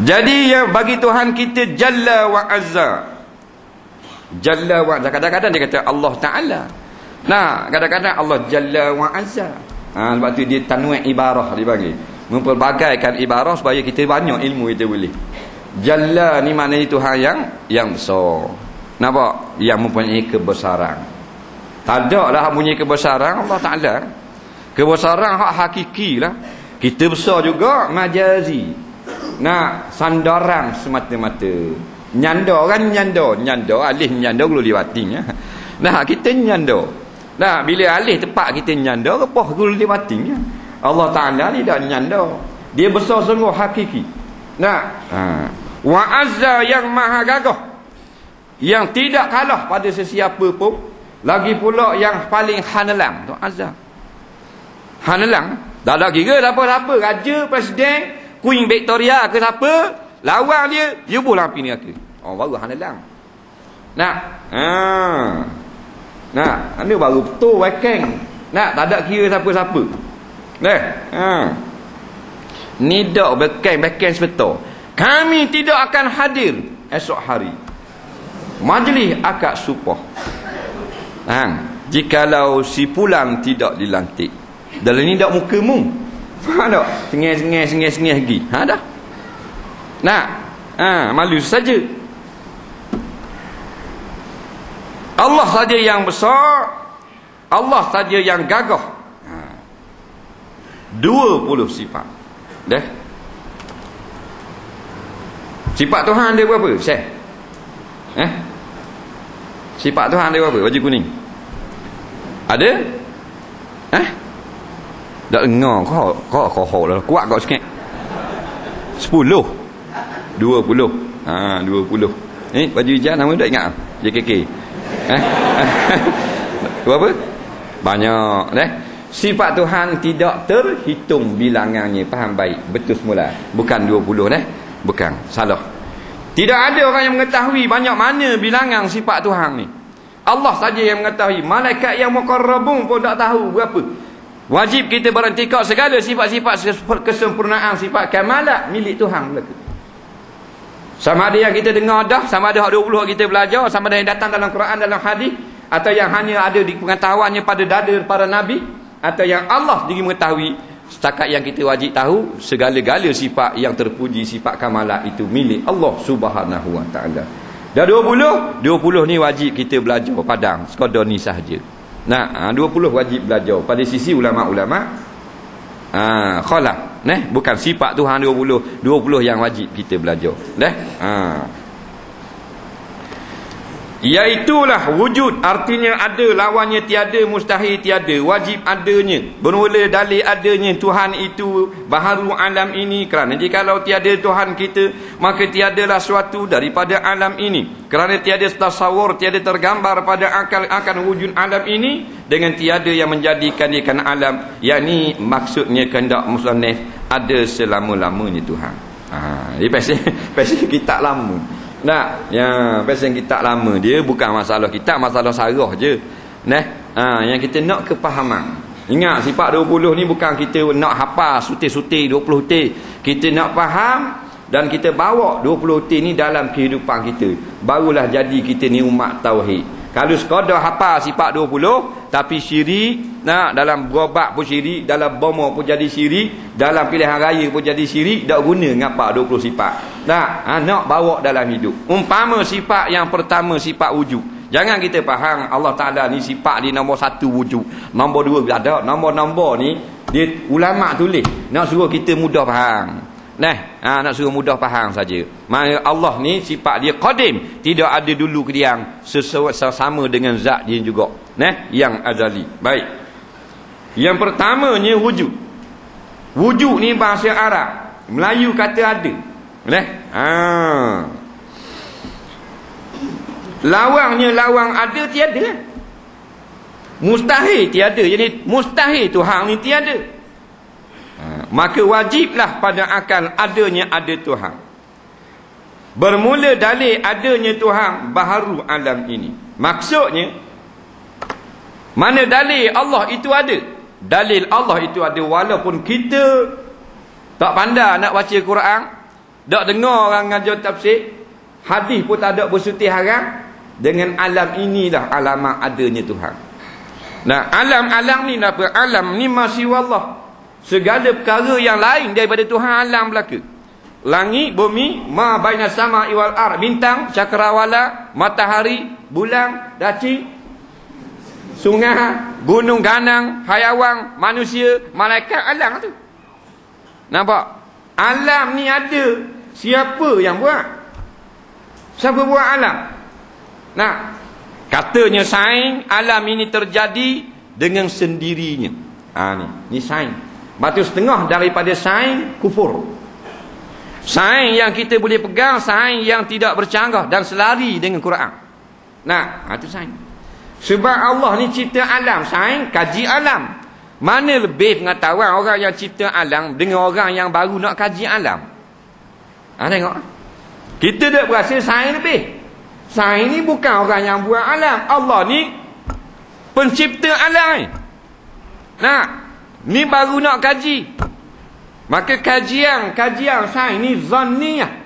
Jadi yang bagi Tuhan kita Jalla wa Azza. Jalla wa Azza. Kadang-kadang dia kata Allah Ta'ala. Nah, kadang-kadang Allah Jalla wa Azza. Ha, sebab tu dia tanwin ibarah dia bagi. Mempelbagaikan ibarah supaya kita banyak ilmu kita boleh. Jalla ni maknanya Tuhan yang yang besar. Nampak? Yang mempunyai kebesaran. Tak ada lah mempunyai kebesaran Allah Ta'ala. Kebesaran hak hakiki lah. Kita besar juga majazi. Nak sandaran semata-mata. Nyanda kan nyanda. Nyanda, alih nyanda gulu liwatinya. Nah, kita nyanda. Nah, bila alih tepat kita nyanda, apa gulu liwatinya. Allah Ta'ala ni dah nyanda. Dia besar sungguh hakiki. Nah, ha. Wa azza yang maha gagah. Yang tidak kalah pada sesiapa pun. Lagi pula yang paling hanelang. Tu azza. Hanelang. Tak ada kira apa-apa. Raja, presiden, Queen Victoria ke siapa lawan dia dia boleh api ni aku oh baru hang dalam nak ha nak anda baru betul wakeng nak tak ada kira siapa-siapa Nah, ha. Ni dak beken beken sebetul. Kami tidak akan hadir esok hari. Majlis akad supah. Ha, jikalau si pulang tidak dilantik. Dalam ni dak mukamu. Faham tak? Sengih-sengih sengih-sengih lagi. Ha dah. Nak? Ha, malu saja. Allah saja yang besar. Allah saja yang gagah. Ha. 20 sifat. Dah. Sifat Tuhan dia berapa? Syekh. Eh? Sifat Tuhan dia berapa? Baju kuning. Ada? Eh? Tak dengar kau kau kau lah. Kuat kau sikit. 10 20 ha 20 eh baju hijau nama tak? Ingat JKK eh? Apa banyak. Eh? Sifat Tuhan tidak terhitung bilangannya. Faham? Baik. Betul semula. Bukan 20 eh? Bukan. Salah. Tidak ada orang yang mengetahui banyak mana bilangan sifat Tuhan ni. Allah saja yang mengetahui. Malaikat yang muqarrabun pun tak tahu berapa Wajib kita berentikak segala sifat-sifat kesempurnaan, sifat kamalat milik Tuhan. Sama ada yang kita dengar dah, sama ada 20 kita belajar, sama ada yang datang dalam Quran, dalam hadis atau yang hanya ada di pengetahuannya pada dada para nabi atau yang Allah sendiri mengetahui setakat yang kita wajib tahu segala-gala sifat yang terpuji sifat kamalat itu milik Allah Subhanahu wa taala. Dah 20, 20 ni wajib kita belajar padang sekadar ni sahaja. Nah, 20 ha, wajib belajar pada sisi ulama-ulama. Ah, ha, khalaf, neh, bukan sifat Tuhan 20, 20 yang wajib kita belajar. Neh. Ha. Iaitulah wujud artinya ada lawannya tiada mustahil tiada wajib adanya bermula dalil adanya Tuhan itu baharu alam ini. Kerana jikalau tiada Tuhan kita maka tiadalah suatu daripada alam ini. Kerana tiada tasawur tiada tergambar pada akal akan wujud alam ini dengan tiada yang menjadikan dia kan alam. Yakni maksudnya kehendak musannif ada selama-lamanya Tuhan. Ha ini pasal pasal kita lama nak, ya, pasal kita lama dia bukan masalah kita, masalah sarah je. Nah, ha, yang kita nak kepahaman. Ingat sifat 20 ni bukan kita nak hafal suti-suti 20 ti. Kita nak faham dan kita bawa 20 ti ni dalam kehidupan kita. Barulah jadi kita ni umat tauhid. Kalau sekadar hafal sifat 20 tapi syirik nak dalam berobat pun syirik, dalam bomo pun jadi syirik, dalam pilihan raya pun jadi syirik, tak guna ngapa 20 sifat. Tak, ha, nak bawa dalam hidup. Umpama sifat yang pertama sifat wujud. Jangan kita faham Allah Taala ni sifat di nombor satu wujud. Nombor dua ada, nombor-nombor ni dia ulama tulis. Nak suruh kita mudah faham. Nah, ha, nak suruh mudah faham saja. Mana Allah ni sifat dia qadim, tidak ada dulu ke dia sesuai sama dengan zat dia juga. Nah, yang azali. Baik. Yang pertamanya wujud. Wujud ni bahasa Arab. Melayu kata ada. Nah, ha. Lawangnya lawang ada tiada. Mustahil tiada. Jadi mustahil Tuhan ni tiada. Maka wajiblah pada akal adanya ada Tuhan bermula dalil adanya Tuhan baharu alam ini maksudnya mana dalil Allah itu ada dalil Allah itu ada walaupun kita tak pandai nak baca Quran Tak dengar orang ngajar tafsir. Hadis pun tak ada bersuti haram. Dengan alam inilah alamat adanya Tuhan. Nah, alam-alam ni apa? Alam ni masih Allah. Segala perkara yang lain daripada Tuhan alam belaka. Langit, bumi, ma baina sama iwal ar, bintang, cakrawala, matahari, bulan, daci, sungai, gunung ganang, hayawan, manusia, malaikat alam tu. Nampak? Alam ni ada. Siapa yang buat? Siapa buat alam? Nah, katanya sains alam ini terjadi dengan sendirinya. Ah ni, ni sains. Batu setengah daripada sains kufur. Sains yang kita boleh pegang sains yang tidak bercanggah dan selari dengan Quran. Nah, itu ha, sains. Sebab Allah ni cipta alam, sains kaji alam. Mana lebih pengetahuan orang yang cipta alam dengan orang yang baru nak kaji alam? Ha, tengok. Kita tak berasa sains lebih. Sains ni bukan orang yang buat alam. Allah ni pencipta alam ni. Nah, ni baru nak kaji. Maka kajian, kajian sains ni zanniyah.